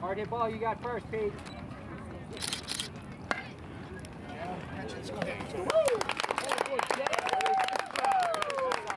Hard hit ball, you got first, Pete.